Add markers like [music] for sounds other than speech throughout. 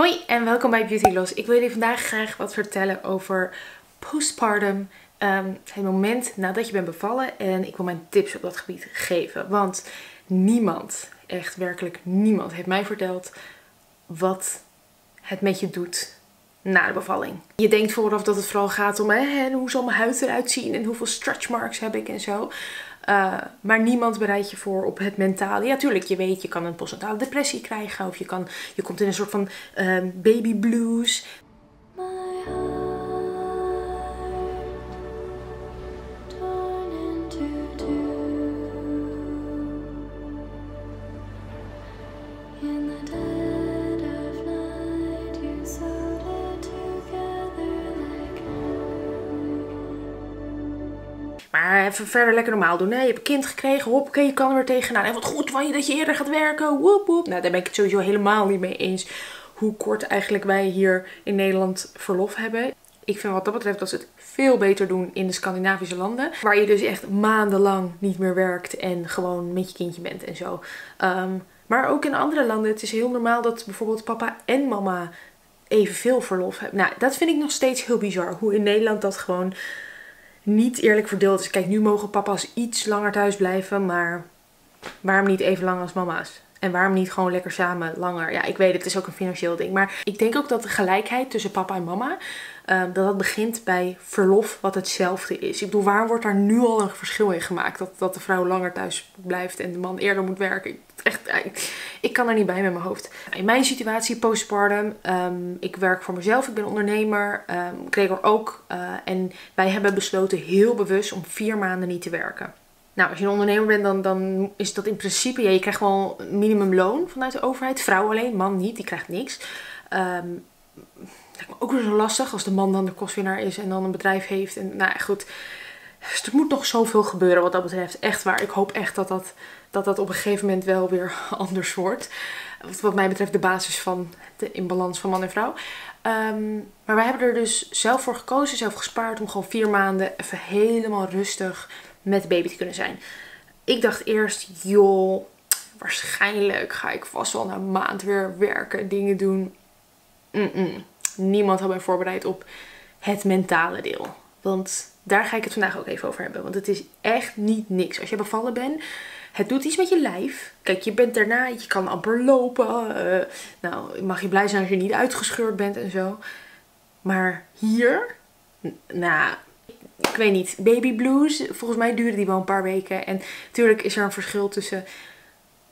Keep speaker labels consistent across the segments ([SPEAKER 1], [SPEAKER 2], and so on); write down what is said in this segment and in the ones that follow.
[SPEAKER 1] Hoi en welkom bij Beauty Loss. Ik wil jullie vandaag graag wat vertellen over postpartum. ehm, het moment nadat je bent bevallen. En ik wil mijn tips op dat gebied geven. Want niemand, echt werkelijk niemand, heeft mij verteld wat het met je doet na de bevalling. Je denkt vooraf dat het vooral gaat om hè, hoe zal mijn huid eruit zien en hoeveel stretch marks heb ik en zo. Uh, maar niemand bereidt je voor op het mentale. Ja, tuurlijk, je weet, je kan een postnatale depressie krijgen. Of je, kan, je komt in een soort van uh, baby blues. Maar even verder lekker normaal doen. Nee, je hebt een kind gekregen. Hoppakee, je kan er weer tegenaan. En wat goed van je dat je eerder gaat werken. Woep, woep. Nou, daar ben ik het sowieso helemaal niet mee eens. Hoe kort eigenlijk wij hier in Nederland verlof hebben. Ik vind wat dat betreft dat ze het veel beter doen in de Scandinavische landen. Waar je dus echt maandenlang niet meer werkt en gewoon met je kindje bent en zo. Um, maar ook in andere landen. Het is heel normaal dat bijvoorbeeld papa en mama evenveel verlof hebben. Nou, dat vind ik nog steeds heel bizar. Hoe in Nederland dat gewoon niet eerlijk verdeeld is. Kijk, nu mogen papa's iets langer thuis blijven, maar waarom niet even lang als mama's? En waarom niet gewoon lekker samen langer? Ja, ik weet, het is ook een financieel ding. Maar ik denk ook dat de gelijkheid tussen papa en mama, uh, dat dat begint bij verlof wat hetzelfde is. Ik bedoel, waarom wordt daar nu al een verschil in gemaakt? Dat, dat de vrouw langer thuis blijft en de man eerder moet werken. Echt, ik, ik kan er niet bij met mijn hoofd. In mijn situatie, postpartum, um, ik werk voor mezelf, ik ben ondernemer, um, kreeg er ook. Uh, en wij hebben besloten heel bewust om vier maanden niet te werken. Nou, als je een ondernemer bent, dan, dan is dat in principe... Ja, je krijgt gewoon minimumloon vanuit de overheid. Vrouw alleen, man niet, die krijgt niks. Um, lijkt me ook weer zo lastig als de man dan de kostwinnaar is en dan een bedrijf heeft. En nou goed. Dus er moet nog zoveel gebeuren wat dat betreft. Echt waar. Ik hoop echt dat dat, dat, dat op een gegeven moment wel weer [laughs] anders wordt. Wat mij betreft de basis van de inbalans van man en vrouw. Um, maar wij hebben er dus zelf voor gekozen, zelf gespaard om gewoon vier maanden even helemaal rustig met baby te kunnen zijn. Ik dacht eerst, joh, waarschijnlijk ga ik vast wel na een maand weer werken, dingen doen. -mm. Niemand had mij voorbereid op het mentale deel. Want daar ga ik het vandaag ook even over hebben. Want het is echt niet niks. Als je bevallen bent, het doet iets met je lijf. Kijk, je bent daarna, je kan amper lopen. Uh, nou, mag je blij zijn als je niet uitgescheurd bent en zo. Maar hier, nou, ik weet niet, baby blues. Volgens mij duurde die wel een paar weken. En natuurlijk is er een verschil tussen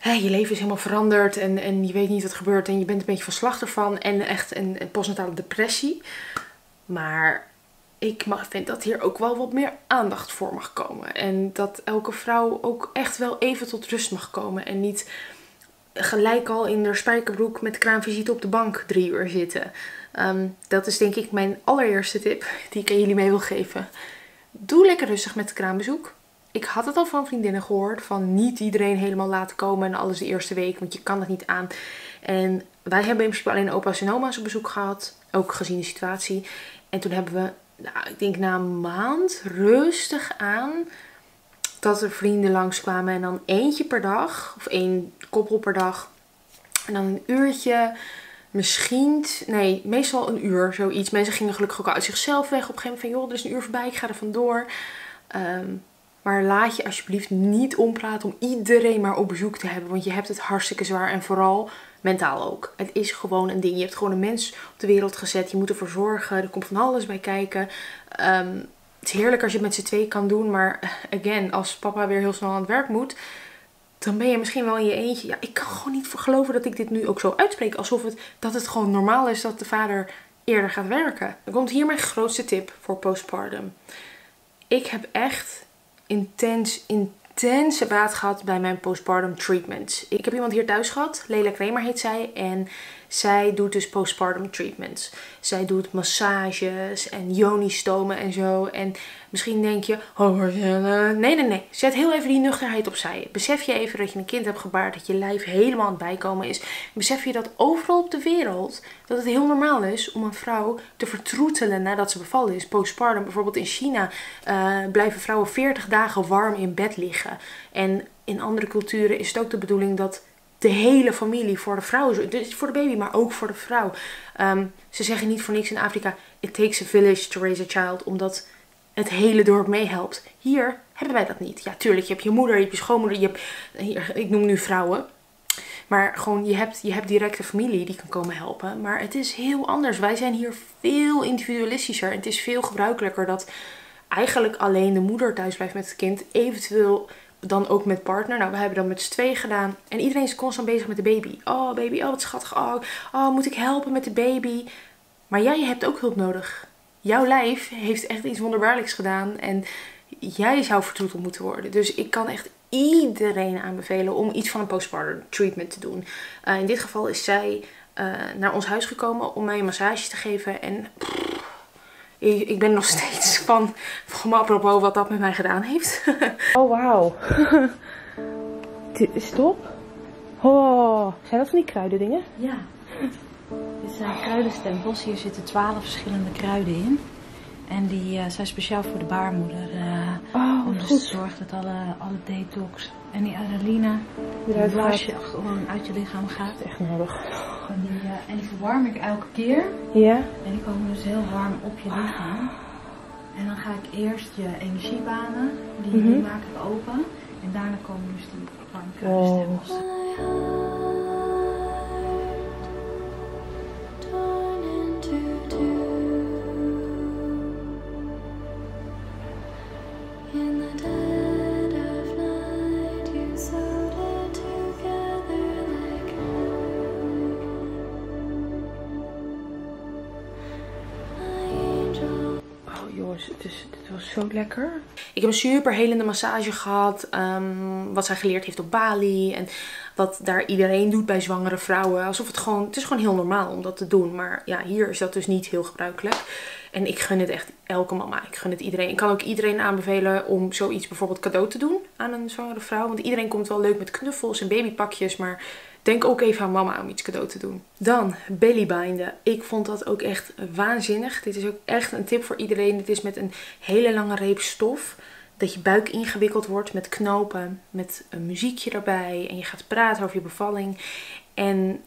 [SPEAKER 1] je leven is helemaal veranderd en, en je weet niet wat gebeurt en je bent een beetje van slag ervan. En echt een, postnatale depressie. Maar ik mag, vind dat hier ook wel wat meer aandacht voor mag komen. En dat elke vrouw ook echt wel even tot rust mag komen. En niet gelijk al in haar spijkerbroek met kraamvisite op de bank drie uur zitten. Um, dat is denk ik mijn allereerste tip die ik aan jullie mee wil geven. Doe lekker rustig met het kraambezoek. Ik had het al van vriendinnen gehoord. Van niet iedereen helemaal laten komen en alles de eerste week. Want je kan het niet aan. En wij hebben in principe alleen opa's en oma's op bezoek gehad. Ook gezien de situatie. En toen hebben we, nou, ik denk na een maand rustig aan. Dat er vrienden langskwamen. En dan eentje per dag. Of één koppel per dag. En dan een uurtje misschien, nee, meestal een uur, zoiets. Mensen gingen gelukkig ook uit zichzelf weg. Op een gegeven moment van, joh, er is een uur voorbij, ik ga er vandoor. Um, maar laat je alsjeblieft niet ompraten om iedereen maar op bezoek te hebben. Want je hebt het hartstikke zwaar en vooral mentaal ook. Het is gewoon een ding. Je hebt gewoon een mens op de wereld gezet. Je moet ervoor zorgen. Er komt van alles bij kijken. Um, het is heerlijk als je het met z'n twee kan doen. Maar again, als papa weer heel snel aan het werk moet dan ben je misschien wel in je eentje. Ja, ik kan gewoon niet geloven dat ik dit nu ook zo uitspreek. Alsof het, dat het gewoon normaal is dat de vader eerder gaat werken. Dan komt hier mijn grootste tip voor postpartum. Ik heb echt intens, intense baat gehad bij mijn postpartum treatments. Ik heb iemand hier thuis gehad. Lela Kramer heet zij. En zij doet dus postpartum treatments. Zij doet massages en yoni-stomen en zo. En misschien denk je, oh, nee, nee, nee. Zet heel even die nuchterheid opzij. Besef je even dat je een kind hebt gebaard, dat je lijf helemaal aan het bijkomen is. Besef je dat overal op de wereld, dat het heel normaal is om een vrouw te vertroetelen nadat ze bevallen is. Postpartum, bijvoorbeeld in China, uh, blijven vrouwen 40 dagen warm in bed liggen. En in andere culturen is het ook de bedoeling dat de hele familie voor de vrouw. Dus voor de baby, maar ook voor de vrouw. Ehm, ze zeggen niet voor niks in Afrika: It takes a village to raise a child. Omdat het hele dorp meehelpt. Hier hebben wij dat niet. Ja, tuurlijk, je hebt je moeder, je hebt je schoonmoeder, je hebt, hier, ik noem nu vrouwen. Maar gewoon, je hebt, je hebt directe familie die kan komen helpen. Maar het is heel anders. Wij zijn hier veel individualistischer. Het is veel gebruikelijker dat eigenlijk alleen de moeder thuis blijft met het kind. Eventueel dan ook met partner. Nou, we hebben dan met z'n twee gedaan. En iedereen is constant bezig met de baby. Oh, baby, oh, wat schattig. Oh, oh, moet ik helpen met de baby? Maar jij hebt ook hulp nodig. Jouw lijf heeft echt iets wonderbaarlijks gedaan. En jij zou vertroeteld moeten worden. Dus ik kan echt iedereen aanbevelen om iets van een postpartum treatment te doen. Uh, in dit geval is zij uh, naar ons huis gekomen om mij een massage te geven. En ik ben nog steeds van, van apropos wat dat met mij gedaan heeft. [laughs] oh, wauw. [laughs] Dit is top. Oh, zijn dat van die kruidendingen?
[SPEAKER 2] Ja. Dit zijn kruidenstempels. Hier zitten twaalf verschillende kruiden in. En die uh, zijn speciaal voor de baarmoeder. Uh, oh, om dus te zorgen dat alle, alle detox en die adrenaline die blasje gewoon uit je lichaam gaat.
[SPEAKER 1] Echt nodig.
[SPEAKER 2] En die, uh, en die verwarm ik elke keer.
[SPEAKER 1] Ja.
[SPEAKER 2] En die komen dus heel warm op je lichaam. En dan ga ik eerst je energiebanen, die, mm -hmm. die maak ik open. En daarna komen dus die warme kruidenstempels. Oh.
[SPEAKER 1] zo lekker. Ik heb een super helende massage gehad. Ehm, wat zij geleerd heeft op Bali. En wat daar iedereen doet bij zwangere vrouwen. Alsof het gewoon, het is gewoon heel normaal om dat te doen. Maar ja, hier is dat dus niet heel gebruikelijk. En ik gun het echt elke mama. Ik gun het iedereen. Ik kan ook iedereen aanbevelen om zoiets bijvoorbeeld cadeau te doen aan een zwangere vrouw. Want iedereen komt wel leuk met knuffels en babypakjes. Maar Denk ook even aan mama om iets cadeau te doen. Dan bellybinden. Ik vond dat ook echt waanzinnig. Dit is ook echt een tip voor iedereen. Dit is met een hele lange reep stof. Dat je buik ingewikkeld wordt met knopen. Met een muziekje erbij. En je gaat praten over je bevalling. En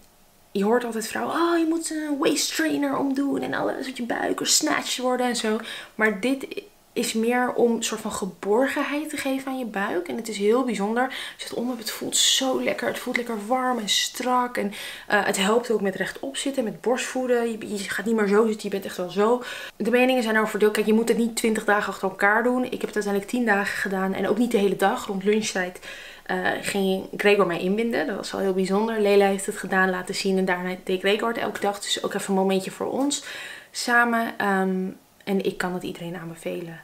[SPEAKER 1] je hoort altijd vrouwen, oh je moet een waist trainer omdoen en alles, dat je buik snatched worden en zo. Maar dit is meer om een soort van geborgenheid te geven aan je buik. En het is heel bijzonder. Je zit onder, het voelt zo lekker. Het voelt lekker warm en strak. En uh, het helpt ook met rechtop zitten, met borstvoeden. Je, gaat niet meer zo zitten, je bent echt wel zo. De meningen zijn over verdeeld. Kijk, je moet het niet 20 dagen achter elkaar doen. Ik heb het uiteindelijk 10 dagen gedaan. En ook niet de hele dag. Rond lunchtijd uh, ging Gregor mij inbinden. Dat was wel heel bijzonder. Lela heeft het gedaan, laten zien. En daarna deed Gregor het elke dag. Dus ook even een momentje voor ons samen. Um, en ik kan het iedereen aanbevelen.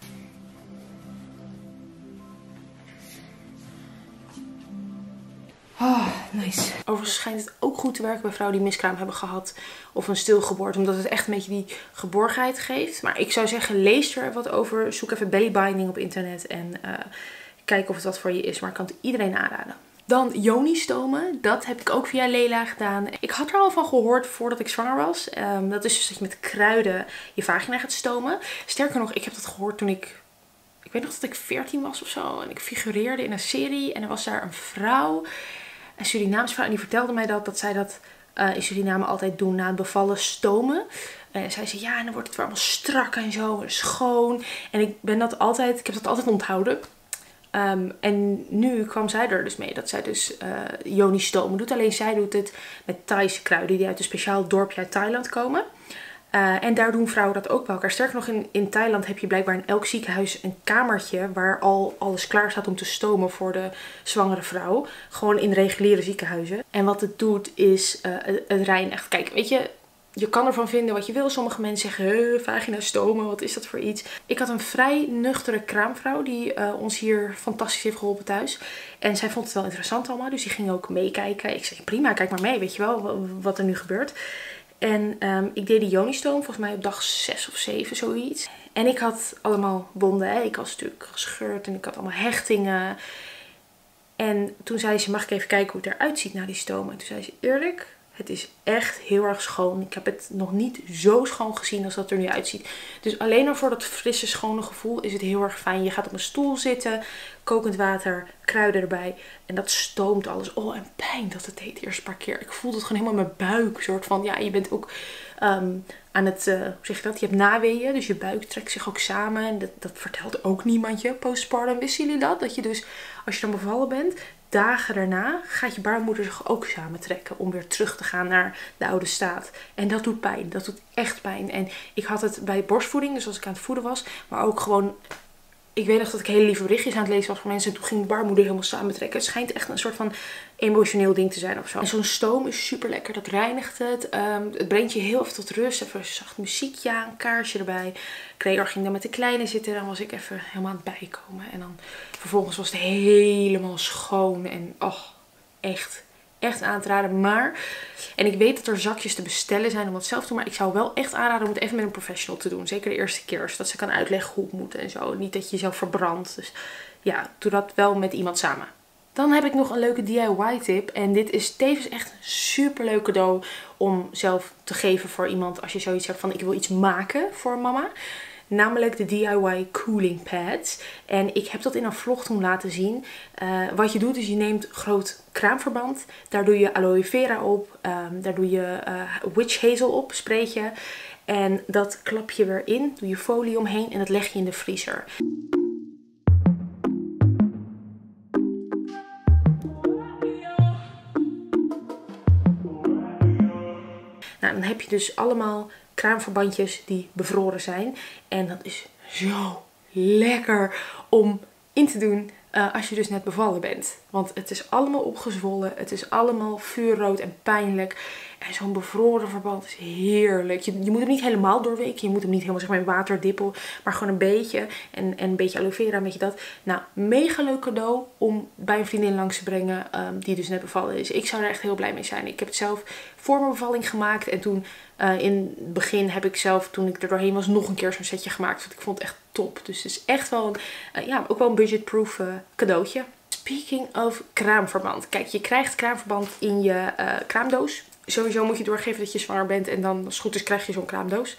[SPEAKER 1] Oh, nice. Overigens schijnt het ook goed te werken bij vrouwen die miskraam hebben gehad. Of een stilgeboorte. Omdat het echt een beetje die geborgenheid geeft. Maar ik zou zeggen, lees er wat over. Zoek even bellybinding op internet. En uh, kijk of het wat voor je is. Maar ik kan het iedereen aanraden. Dan Joni-stomen. Dat heb ik ook via Lela gedaan. Ik had er al van gehoord voordat ik zwanger was. Um, dat is dus dat je met kruiden je vagina gaat stomen. Sterker nog, ik heb dat gehoord toen ik... Ik weet nog dat ik 14 was of zo. En ik figureerde in een serie. En er was daar een vrouw. Een Surinaamse vrouw. En die vertelde mij dat. Dat zij dat uh, in Suriname altijd doen na het bevallen stomen. En zij zei ja, en dan wordt het weer allemaal strak en zo. En schoon. En ik ben dat altijd... Ik heb dat altijd onthouden. Um, en nu kwam zij er dus mee dat zij dus uh, Yoni stomen doet. Alleen zij doet het met Thaise kruiden die uit een speciaal dorpje uit Thailand komen. Uh, en daar doen vrouwen dat ook bij elkaar. Sterker nog, in, in Thailand heb je blijkbaar in elk ziekenhuis een kamertje waar al alles klaar staat om te stomen voor de zwangere vrouw. Gewoon in reguliere ziekenhuizen. En wat het doet is uh, het reinigt. Kijk, weet je, je kan ervan vinden wat je wil. Sommige mensen zeggen, vagina stomen, wat is dat voor iets? Ik had een vrij nuchtere kraamvrouw die uh, ons hier fantastisch heeft geholpen thuis. En zij vond het wel interessant allemaal, dus die ging ook meekijken. Ik zei, prima, kijk maar mee, weet je wel, wat er nu gebeurt. En um, ik deed de Joni-stoom volgens mij op dag 6 of 7, zoiets. En ik had allemaal wonden. Ik was natuurlijk gescheurd en ik had allemaal hechtingen. En toen zei ze, mag ik even kijken hoe het eruit ziet na die stoom? En toen zei ze, eerlijk, Het is echt heel erg schoon. Ik heb het nog niet zo schoon gezien als dat er nu uitziet. Dus alleen al voor dat frisse, schone gevoel is het heel erg fijn. Je gaat op een stoel zitten, kokend water, kruiden erbij. En dat stoomt alles. Oh, en pijn dat het deed de eerste paar keer. Ik voelde het gewoon helemaal in mijn buik. Een soort van, ja, je bent ook ehm, aan het, uh, hoe zeg je dat? Je hebt naweeën, dus je buik trekt zich ook samen. En dat, dat vertelt ook niemand je. Postpartum, wisten jullie dat? Dat je dus, als je dan bevallen bent, dagen daarna gaat je baarmoeder zich ook samentrekken om weer terug te gaan naar de oude staat. En dat doet pijn. Dat doet echt pijn. En ik had het bij borstvoeding, dus als ik aan het voeden was, maar ook gewoon ik weet nog dat ik hele lieve berichtjes aan het lezen was van mensen. En toen ging de baarmoeder helemaal samentrekken. Het schijnt echt een soort van emotioneel ding te zijn of zo. En zo'n stoom is super lekker. Dat reinigt het. Um, het brengt je heel even tot rust. Even zacht muziekje aan, een kaarsje erbij. Gregor ging dan met de kleine zitten. Dan was ik even helemaal aan het bijkomen. En dan vervolgens was het helemaal schoon. En oh, echt echt aan te raden. Maar, en ik weet dat er zakjes te bestellen zijn om dat zelf te doen. Maar ik zou wel echt aanraden om het even met een professional te doen. Zeker de eerste keer. Zodat ze kan uitleggen hoe het moet en zo. Niet dat je jezelf verbrandt. Dus ja, doe dat wel met iemand samen. Dan heb ik nog een leuke DIY tip. En dit is tevens echt een super leuk cadeau om zelf te geven voor iemand. Als je zoiets hebt van ik wil iets maken voor mama. Namelijk de DIY cooling pads. En ik heb dat in een vlog toen laten zien. Uh, wat je doet is je neemt groot kraamverband. Daar doe je aloe vera op. Um, daar doe je uh, witch hazel op, spreetje. En dat klap je weer in. Doe je folie omheen en dat leg je in de vriezer. Nou, dan heb je dus allemaal kraamverbandjes die bevroren zijn. En dat is zo lekker om in te doen uh, als je dus net bevallen bent. Want het is allemaal opgezwollen. Het is allemaal vuurrood en pijnlijk. En zo'n bevroren verband is heerlijk. Je, je, moet hem niet helemaal doorweken. Je moet hem niet helemaal zeg maar, in water dippen. Maar gewoon een beetje. En, en een beetje aloe vera, weet je dat. Nou, mega leuk cadeau om bij een vriendin langs te brengen. Um, die dus net bevallen is. Ik zou er echt heel blij mee zijn. Ik heb het zelf voor mijn bevalling gemaakt. En toen uh, in het begin heb ik zelf, toen ik er doorheen was, nog een keer zo'n setje gemaakt. Want ik vond het echt top. Dus het is echt wel een, uh, ja, ook wel een budgetproof uh, cadeautje. Speaking of kraamverband. Kijk, je krijgt kraamverband in je kraamdoos. Sowieso moet je doorgeven dat je zwanger bent. En dan, als het goed is, krijg je zo'n kraamdoos.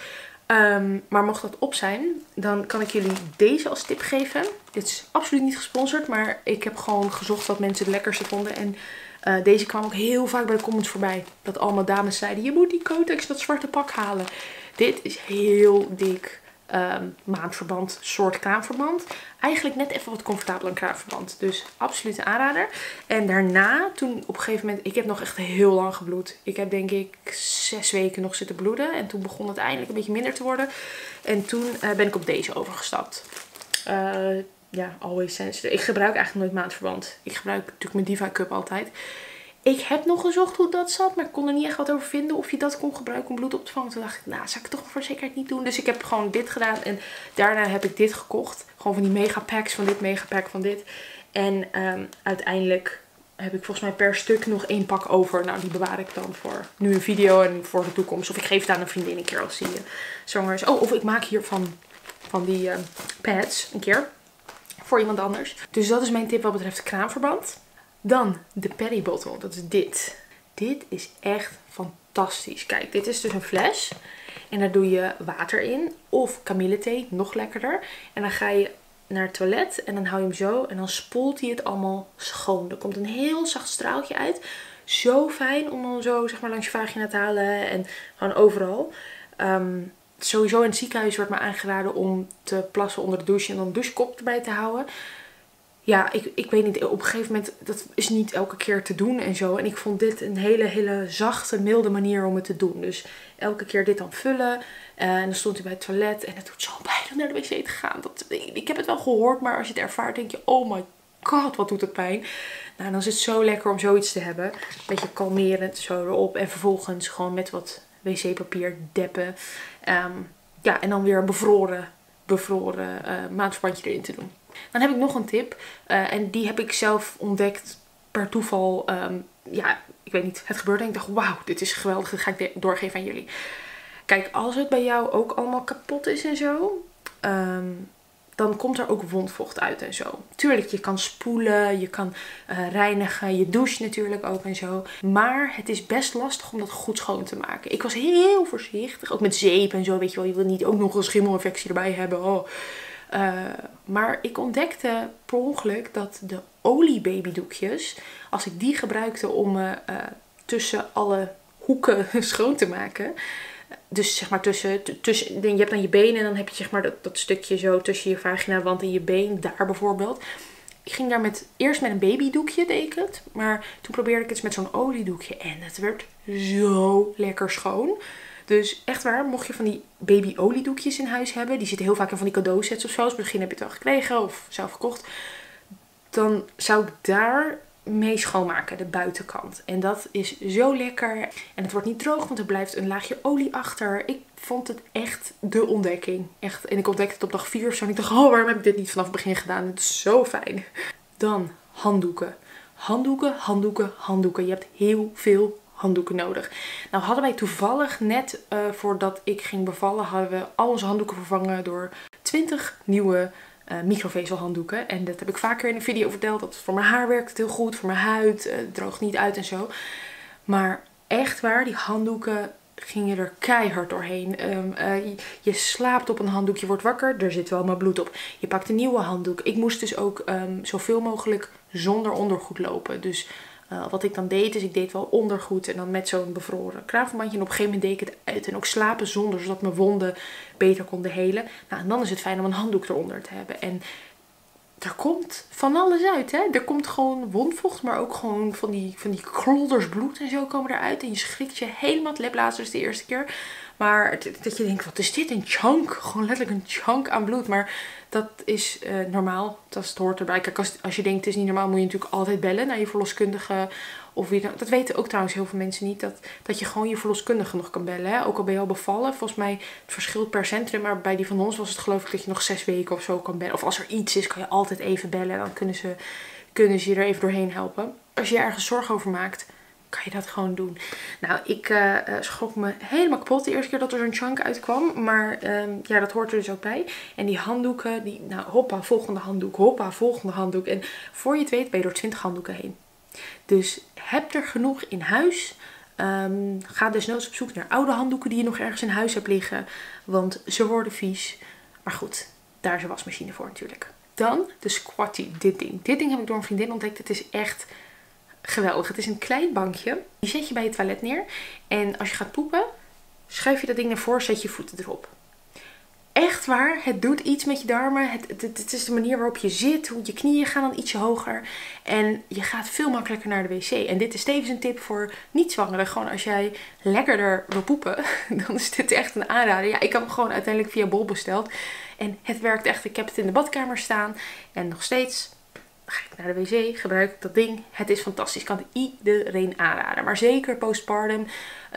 [SPEAKER 1] Um, maar mocht dat op zijn, dan kan ik jullie deze als tip geven. Dit is absoluut niet gesponsord, maar ik heb gewoon gezocht wat mensen het lekkerste vonden. En uh, deze kwam ook heel vaak bij de comments voorbij. Dat allemaal dames zeiden, je moet die Kotex, dat zwarte pak halen. Dit is heel dik um, maandverband, soort kraamverband. Eigenlijk net even wat comfortabeler een kraamverband. Dus absoluut aanrader. En daarna, toen op een gegeven moment, ik heb nog echt heel lang gebloed. Ik heb denk ik zes weken nog zitten bloeden. En toen begon het eindelijk een beetje minder te worden. En toen uh, ben ik op deze overgestapt. Uh, ja, always sensitive. Ik gebruik eigenlijk nooit maandverband. Ik gebruik natuurlijk mijn Diva Cup altijd. Ik heb nog gezocht hoe dat zat, maar ik kon er niet echt wat over vinden of je dat kon gebruiken om bloed op te vangen. Toen dacht ik, nou, zou ik toch voor zekerheid niet doen. Dus ik heb gewoon dit gedaan en daarna heb ik dit gekocht. Gewoon van die mega packs van dit, mega pack van dit. En um, uiteindelijk heb ik volgens mij per stuk nog één pak over. Nou, die bewaar ik dan voor nu een video en voor de toekomst. Of ik geef het aan een vriendin een keer als die uh, zwanger is. Oh, of ik maak hier van, die uh, pads een keer voor iemand anders. Dus dat is mijn tip wat betreft kraamverband. Dan de Perry Bottle. Dat is dit. Dit is echt fantastisch. Kijk, dit is dus een fles. En daar doe je water in. Of kamillethee, nog lekkerder. En dan ga je naar het toilet. En dan hou je hem zo. En dan spoelt hij het allemaal schoon. Er komt een heel zacht straaltje uit. Zo fijn om dan zo zeg maar langs je vagina te halen. En gewoon overal. Um, sowieso in het ziekenhuis wordt me aangeraden om te plassen onder de douche en dan douchekop erbij te houden. Ja, ik, ik weet niet, op een gegeven moment, dat is niet elke keer te doen en zo. En ik vond dit een hele, hele zachte, milde manier om het te doen. Dus elke keer dit dan vullen. Uh, en dan stond hij bij het toilet en het doet zo pijn om naar de wc te gaan. Dat, ik heb het wel gehoord, maar als je het ervaart denk je, oh my god, wat doet het pijn. Nou, dan is het zo lekker om zoiets te hebben. Beetje kalmerend, zo erop. En vervolgens gewoon met wat wc-papier deppen. Um, ja, en dan weer een bevroren, bevroren uh, erin te doen. Dan heb ik nog een tip. Uh, en die heb ik zelf ontdekt per toeval. Um, ja, ik weet niet. Het gebeurde en ik dacht, wauw, dit is geweldig. Dat ga ik doorgeven aan jullie. Kijk, als het bij jou ook allemaal kapot is en zo. Um, dan komt er ook wondvocht uit en zo. Tuurlijk, je kan spoelen, je kan uh, reinigen, je doucht natuurlijk ook en zo. Maar het is best lastig om dat goed schoon te maken. Ik was heel voorzichtig, ook met zeep en zo, weet je wel. Je wil niet ook nog een schimmelinfectie erbij hebben. Oh. Uh, maar ik ontdekte per ongeluk dat de oliebabydoekjes, als ik die gebruikte om uh, tussen alle hoeken [laughs] schoon te maken, dus zeg maar tussen, tussen, je hebt dan je benen en dan heb je zeg maar dat, dat stukje zo tussen je vaginawand en je been, daar bijvoorbeeld. Ik ging daar met, eerst met een babydoekje het, maar toen probeerde ik het met zo'n oliedoekje en het werd zo lekker schoon. Dus echt waar, mocht je van die baby oliedoekjes in huis hebben, die zitten heel vaak in van die cadeausets of zo, dus misschien heb je het wel gekregen of zelf gekocht, dan zou ik daar mee schoonmaken, de buitenkant. En dat is zo lekker. En het wordt niet droog, want er blijft een laagje olie achter. Ik vond het echt de ontdekking. Echt. En ik ontdekte het op dag 4 of zo. En ik dacht, oh, waarom heb ik dit niet vanaf het begin gedaan? Het is zo fijn. Dan handdoeken. Handdoeken, handdoeken, handdoeken. Je hebt heel veel handdoeken nodig. Nou hadden wij toevallig net uh, voordat ik ging bevallen, hadden we al onze handdoeken vervangen door 20 nieuwe uh, microvezelhanddoeken. En dat heb ik vaker in een video verteld. Dat voor mijn haar werkt het heel goed, voor mijn huid, het droogt niet uit en zo. Maar echt waar, die handdoeken gingen er keihard doorheen. Uh, je, slaapt op een handdoek, je wordt wakker, er zit wel maar bloed op. Je pakt een nieuwe handdoek. Ik moest dus ook um, zoveel mogelijk zonder ondergoed lopen. Dus uh, wat ik dan deed, is ik deed wel ondergoed en dan met zo'n bevroren kravenbandje. En op een gegeven moment deed ik het uit en ook slapen zonder, zodat mijn wonden beter konden helen. Nou, en dan is het fijn om een handdoek eronder te hebben. En er komt van alles uit, hè. Er komt gewoon wondvocht, maar ook gewoon van die, van die klodders bloed en zo komen eruit. En je schrikt je helemaal het de eerste keer. Maar dat je denkt, wat is dit? Een chunk? Gewoon letterlijk een chunk aan bloed. Maar dat is uh, normaal. Dat hoort erbij. Kijk, als, als je denkt het is niet normaal, moet je natuurlijk altijd bellen naar je verloskundige. Of wie. Dat weten ook trouwens heel veel mensen niet. Dat, dat je gewoon je verloskundige nog kan bellen. Hè? Ook al ben je al bevallen. Volgens mij het verschilt per centrum. Maar bij die van ons was het geloof ik dat je nog zes weken of zo kan bellen. Of als er iets is, kan je altijd even bellen. Dan kunnen ze, kunnen ze je er even doorheen helpen. Als je ergens zorgen over maakt kan je dat gewoon doen. Nou, ik uh, schrok me helemaal kapot de eerste keer dat er zo'n chunk uitkwam. Maar um, ja, dat hoort er dus ook bij. En die handdoeken, die, nou hoppa, volgende handdoek, hoppa, volgende handdoek. En voor je het weet ben je door 20 handdoeken heen. Dus heb er genoeg in huis. Um, ga desnoods op zoek naar oude handdoeken die je nog ergens in huis hebt liggen. Want ze worden vies. Maar goed, daar is een wasmachine voor natuurlijk. Dan de squatty, dit ding. Dit ding heb ik door een vriendin ontdekt. Het is echt geweldig. Het is een klein bankje. Die zet je bij het toilet neer. En als je gaat poepen, schuif je dat ding naar voren, zet je voeten erop. Echt waar, het doet iets met je darmen. Het, het, is de manier waarop je zit. Je knieën gaan dan ietsje hoger. En je gaat veel makkelijker naar de wc. En dit is tevens een tip voor niet-zwangeren. Gewoon als jij lekkerder wil poepen, [laughs] dan is dit echt een aanrader. Ja, ik heb hem gewoon uiteindelijk via Bol besteld. En het werkt echt. Ik heb het in de badkamer staan. En nog steeds ga ik naar de wc, gebruik ik dat ding. Het is fantastisch. Kan iedereen aanraden. Maar zeker postpartum,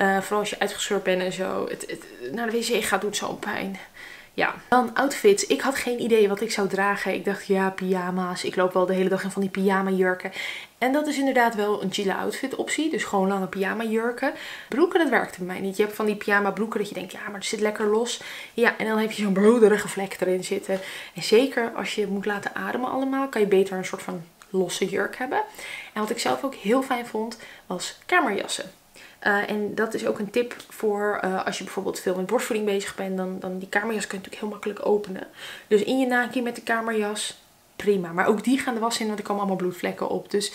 [SPEAKER 1] uh, vooral als je uitgescheurd bent en zo. Het, naar de wc gaat doet zo'n pijn. Ja, dan outfits. Ik had geen idee wat ik zou dragen. Ik dacht, ja, pyjama's. Ik loop wel de hele dag in van die pyjama jurken. En dat is inderdaad wel een chille outfit optie. Dus gewoon lange pyjama jurken. Broeken, dat werkte bij mij niet. Je hebt van die pyjama broeken dat je denkt, ja, maar het zit lekker los. Ja, en dan heb je zo'n broederige vlek erin zitten. En zeker als je moet laten ademen allemaal, kan je beter een soort van losse jurk hebben. En wat ik zelf ook heel fijn vond, was kamerjassen. Uh, en dat is ook een tip voor uh, als je bijvoorbeeld veel met borstvoeding bezig bent. Dan, dan die kamerjas kun je natuurlijk heel makkelijk openen. Dus in je naki met de kamerjas, prima. Maar ook die gaan de was in, want er komen allemaal bloedvlekken op. Dus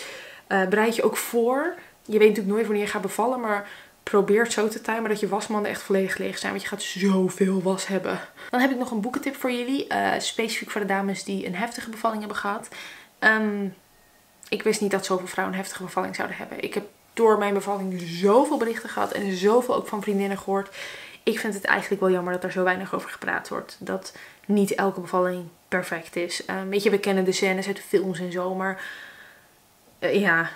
[SPEAKER 1] uh, bereid je ook voor. Je weet natuurlijk nooit wanneer je gaat bevallen, maar probeer het zo te timen dat je wasmanden echt volledig leeg zijn. Want je gaat zoveel was hebben. Dan heb ik nog een boekentip voor jullie. specifiek voor de dames die een heftige bevalling hebben gehad. Um, ik wist niet dat zoveel vrouwen een heftige bevalling zouden hebben. Ik heb door mijn bevalling zoveel berichten gehad en zoveel ook van vriendinnen gehoord. Ik vind het eigenlijk wel jammer dat er zo weinig over gepraat wordt. Dat niet elke bevalling perfect is. We kennen de scènes uit de films en zo, maar uh, ja,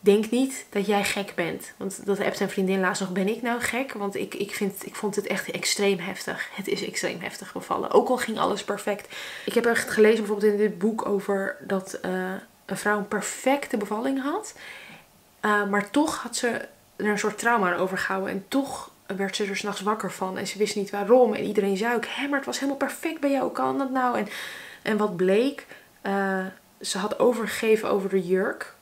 [SPEAKER 1] denk niet dat jij gek bent. Want dat hebt een vriendin laatst nog, ben ik nou gek? Want ik, ik, vind, ik vond het echt extreem heftig. Het is extreem heftig bevallen. Ook al ging alles perfect. Ik heb echt gelezen bijvoorbeeld in dit boek over dat uh, een vrouw een perfecte bevalling had. Uh, maar toch had ze er een soort trauma aan overgehouden. En toch werd ze er s'nachts wakker van. En ze wist niet waarom. En iedereen zei ook, hé, maar het was helemaal perfect bij jou. Hoe kan dat nou? En En wat bleek, uh, ze had overgegeven over de jurk.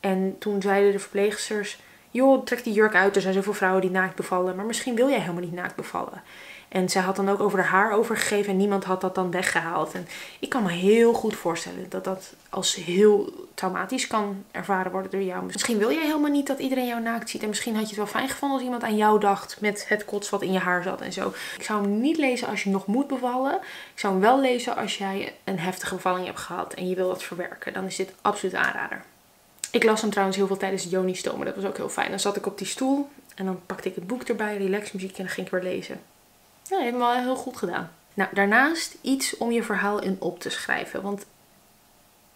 [SPEAKER 1] En toen zeiden de verpleegsters, joh, trek die jurk uit. Er zijn zoveel vrouwen die naakt bevallen, maar misschien wil jij helemaal niet naakt bevallen. En zij had dan ook over haar overgegeven en niemand had dat dan weggehaald. En ik kan me heel goed voorstellen dat dat als heel traumatisch kan ervaren worden door jou. Misschien wil jij helemaal niet dat iedereen jou naakt ziet. En misschien had je het wel fijn gevonden als iemand aan jou dacht met het kots wat in je haar zat en zo. Ik zou hem niet lezen als je nog moet bevallen. Ik zou hem wel lezen als jij een heftige bevalling hebt gehad en je wil dat verwerken. Dan is dit absoluut aanrader. Ik las hem trouwens heel veel tijdens Joni-stomen. Dat was ook heel fijn. Dan zat ik op die stoel en dan pakte ik het boek erbij, relaxmuziek en dan ging ik weer lezen. Ja, wel heel goed gedaan. Nou, daarnaast iets om je verhaal in op te schrijven. Want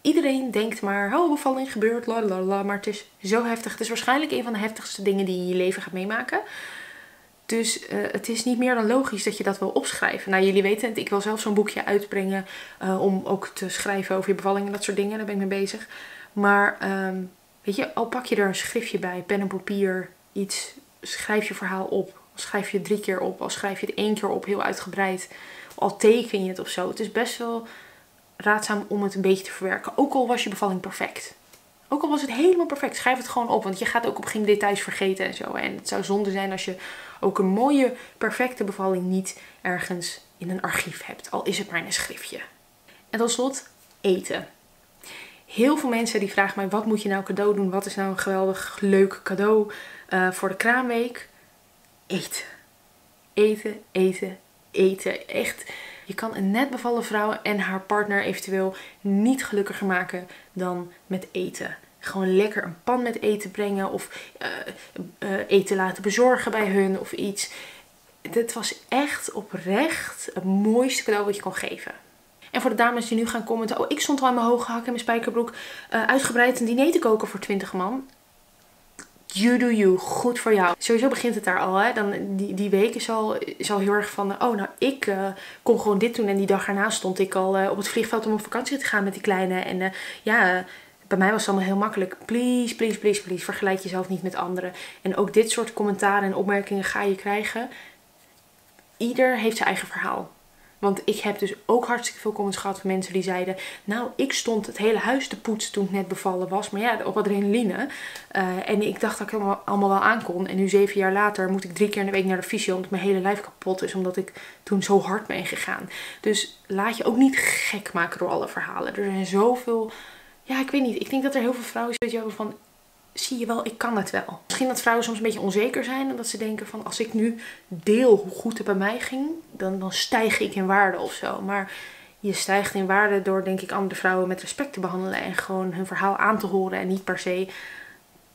[SPEAKER 1] iedereen denkt maar, oh, bevalling gebeurt, la la la. Maar het is zo heftig. Het is waarschijnlijk een van de heftigste dingen die je in je leven gaat meemaken. Dus uh, het is niet meer dan logisch dat je dat wil opschrijven. Nou, jullie weten het, ik wil zelf zo'n boekje uitbrengen uh, om ook te schrijven over je bevalling en dat soort dingen. Daar ben ik mee bezig. Maar um, weet je, al pak je er een schriftje bij, pen en papier, iets, schrijf je verhaal op. Schrijf je het drie keer op, al schrijf je het één keer op, heel uitgebreid. Al teken je het of zo. Het is best wel raadzaam om het een beetje te verwerken. Ook al was je bevalling perfect. Ook al was het helemaal perfect, schrijf het gewoon op. Want je gaat ook op geen details vergeten en zo. En het zou zonde zijn als je ook een mooie, perfecte bevalling niet ergens in een archief hebt. Al is het maar een schriftje. En tot slot, eten. Heel veel mensen die vragen mij, wat moet je nou cadeau doen? Wat is nou een geweldig leuk cadeau uh, voor de kraamweek? Eten. Eten, eten, eten. Echt, je kan een net bevallen vrouw en haar partner eventueel niet gelukkiger maken dan met eten. Gewoon lekker een pan met eten brengen of uh, uh, eten laten bezorgen bij hun of iets. Dit was echt oprecht het mooiste cadeau wat je kon geven. En voor de dames die nu gaan commenten, oh ik stond al in mijn hoge hak en mijn spijkerbroek uh, uitgebreid een diner te koken voor 20 man. You do you. Goed voor jou. Sowieso begint het daar al. Hè? Dan, die, die week is al, al heel erg van... Oh, nou, ik uh, kon gewoon dit doen. En die dag erna stond ik al uh, op het vliegveld om op vakantie te gaan met die kleine. En uh, ja, bij mij was het allemaal heel makkelijk. Please, please, please, please. Vergelijk jezelf niet met anderen. En ook dit soort commentaren en opmerkingen ga je krijgen. Ieder heeft zijn eigen verhaal. Want ik heb dus ook hartstikke veel comments gehad van mensen die zeiden... Nou, ik stond het hele huis te poetsen toen ik net bevallen was. Maar ja, op adrenaline. Uh, en ik dacht dat ik het allemaal wel aankon. En nu zeven jaar later moet ik drie keer in de week naar de fysio... omdat mijn hele lijf kapot is. Omdat ik toen zo hard ben gegaan. Dus laat je ook niet gek maken door alle verhalen. Er zijn zoveel... Ja, ik weet niet. Ik denk dat er heel veel vrouwen zoiets hebben van zie je wel, ik kan het wel. Misschien dat vrouwen soms een beetje onzeker zijn. En dat ze denken van als ik nu deel hoe goed het bij mij ging, dan, dan stijg ik in waarde of zo. Maar je stijgt in waarde door denk ik andere vrouwen met respect te behandelen. En gewoon hun verhaal aan te horen. En niet per se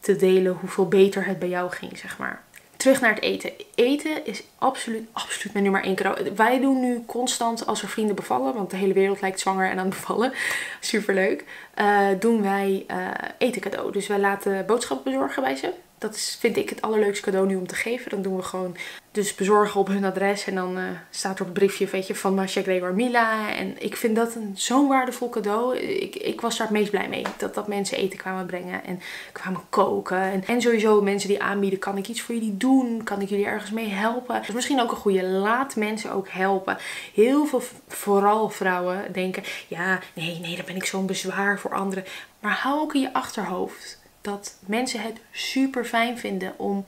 [SPEAKER 1] te delen hoeveel beter het bij jou ging, zeg maar terug naar het eten. Eten is absoluut, absoluut mijn nummer één cadeau. Wij doen nu constant als er vrienden bevallen, want de hele wereld lijkt zwanger en aan het bevallen. [laughs] Superleuk. Uh, doen wij uh, eten cadeau. Dus wij laten boodschappen bezorgen bij ze. Dat is, vind ik het allerleukste cadeau nu om te geven. Dan doen we gewoon dus bezorgen op hun adres. En dan uh, staat er op het briefje weet je, van Masha Gregor Mila. En ik vind dat zo'n waardevol cadeau. Ik, ik was daar het meest blij mee. Dat, dat mensen eten kwamen brengen en kwamen koken. En, en sowieso mensen die aanbieden, kan ik iets voor jullie doen? Kan ik jullie ergens mee helpen? Dus misschien ook een goede, laat mensen ook helpen. Heel veel, vooral vrouwen, denken, ja, nee, nee, dan ben ik zo'n bezwaar voor anderen. Maar hou ook in je achterhoofd dat mensen het super fijn vinden om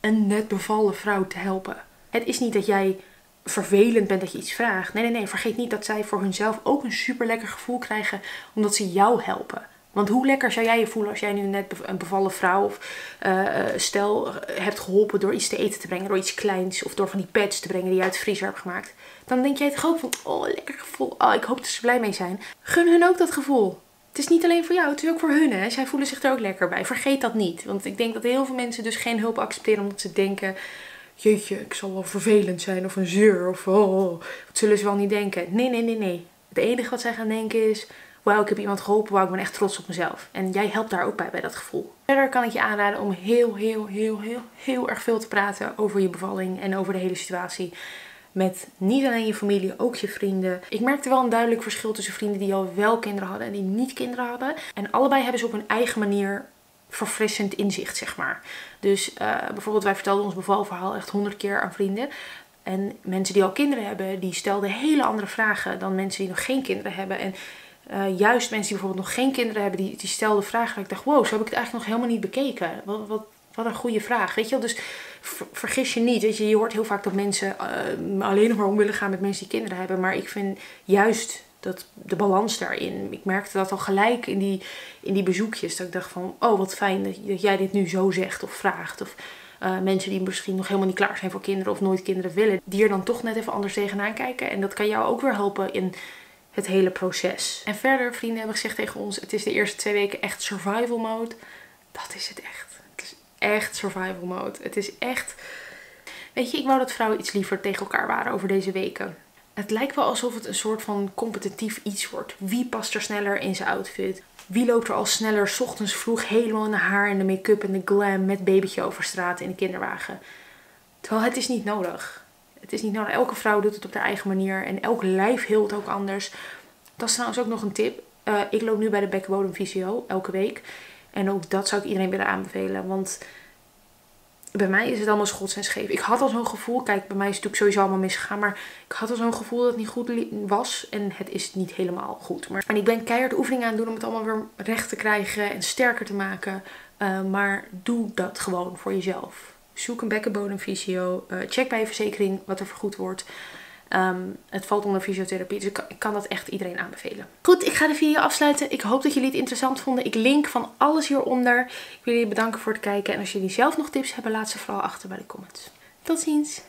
[SPEAKER 1] een net bevallen vrouw te helpen. Het is niet dat jij vervelend bent dat je iets vraagt. Nee, nee, nee. Vergeet niet dat zij voor hunzelf ook een super lekker gevoel krijgen omdat ze jou helpen. Want hoe lekker zou jij je voelen als jij nu net een bevallen vrouw of uh, stel hebt geholpen door iets te eten te brengen, door iets kleins of door van die pads te brengen die je uit de vriezer hebt gemaakt. Dan denk jij toch ook van, oh lekker gevoel, oh ik hoop dat ze blij mee zijn. Gun hun ook dat gevoel. Het is niet alleen voor jou, het is ook voor hun. Hè? Zij voelen zich er ook lekker bij. Vergeet dat niet. Want ik denk dat heel veel mensen dus geen hulp accepteren omdat ze denken... Jeetje, ik zal wel vervelend zijn of een zeur of oh, oh, wat zullen ze wel niet denken. Nee, nee, nee, nee. Het enige wat zij gaan denken is... Wauw, ik heb iemand geholpen, wauw, ik ben echt trots op mezelf. En jij helpt daar ook bij, bij dat gevoel. Verder kan ik je aanraden om heel, heel, heel, heel, heel erg veel te praten over je bevalling en over de hele situatie met niet alleen je familie, ook je vrienden. Ik merkte wel een duidelijk verschil tussen vrienden die al wel kinderen hadden en die niet kinderen hadden. En allebei hebben ze op hun eigen manier verfrissend inzicht, zeg maar. Dus uh, bijvoorbeeld wij vertelden ons bevalverhaal echt honderd keer aan vrienden. En mensen die al kinderen hebben, die stelden hele andere vragen dan mensen die nog geen kinderen hebben. En uh, juist mensen die bijvoorbeeld nog geen kinderen hebben, die, die stelden vragen. waar ik dacht, wow, zo heb ik het eigenlijk nog helemaal niet bekeken. Wat, wat, wat een goede vraag. Weet je wel, dus vergis je niet. Je, je hoort heel vaak dat mensen uh, alleen nog maar om willen gaan met mensen die kinderen hebben. Maar ik vind juist dat de balans daarin. Ik merkte dat al gelijk in die, in die bezoekjes. Dat ik dacht van, oh wat fijn dat, jij dit nu zo zegt of vraagt. Of uh, mensen die misschien nog helemaal niet klaar zijn voor kinderen of nooit kinderen willen. Die er dan toch net even anders tegenaan kijken. En dat kan jou ook weer helpen in het hele proces. En verder, vrienden hebben gezegd tegen ons, het is de eerste twee weken echt survival mode. Dat is het echt. Echt survival mode. Het is echt... Weet je, ik wou dat vrouwen iets liever tegen elkaar waren over deze weken. Het lijkt wel alsof het een soort van competitief iets wordt. Wie past er sneller in zijn outfit? Wie loopt er al sneller s ochtends vroeg helemaal in de haar en de make-up en de glam met babytje over straat in de kinderwagen? Terwijl het is niet nodig. Het is niet nodig. Elke vrouw doet het op haar eigen manier en elk lijf hield ook anders. Dat is trouwens ook nog een tip. Uh, ik loop nu bij de bekkenbodemfysio elke week. En ook dat zou ik iedereen willen aanbevelen. Want bij mij is het allemaal schots en scheef. Ik had al zo'n gevoel. Kijk, bij mij is het natuurlijk sowieso allemaal misgegaan. Maar ik had al zo'n gevoel dat het niet goed was. En het is niet helemaal goed. Maar, en ik ben keihard oefeningen aan het doen om het allemaal weer recht te krijgen. En sterker te maken. Uh, maar doe dat gewoon voor jezelf. Zoek een bekkenbodemfysio. Uh, check bij je verzekering wat er vergoed wordt. Um, het valt onder fysiotherapie, dus ik kan, ik kan, dat echt iedereen aanbevelen. Goed, ik ga de video afsluiten. Ik hoop dat jullie het interessant vonden. Ik link van alles hieronder. Ik wil jullie bedanken voor het kijken. En als jullie zelf nog tips hebben, laat ze vooral achter bij de comments. Tot ziens!